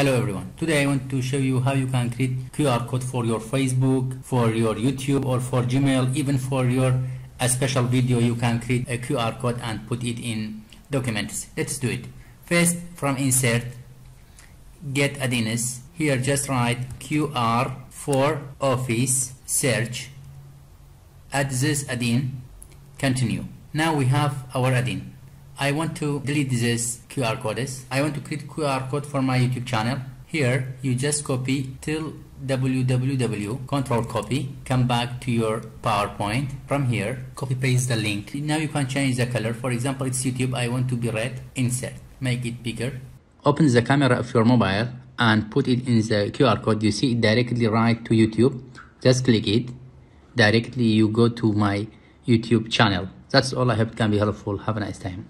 Hello everyone. Today I want to show you how you can create QR code for your Facebook, for your YouTube or for Gmail, even for your a special video you can create a QR code and put it in documents. Let's do it. First from insert get add-ins. Here just write QR for office search add this add-in continue. Now we have our add-in. I want to delete this QR codes. I want to create QR code for my YouTube channel. Here you just copy till www control copy come back to your PowerPoint. From here copy paste the link. Now you can change the color. For example it's YouTube. I want to be red insert. Make it bigger. Open the camera of your mobile and put it in the QR code. You see it directly right to YouTube. Just click it. Directly you go to my YouTube channel. That's all I hope can be helpful. Have a nice time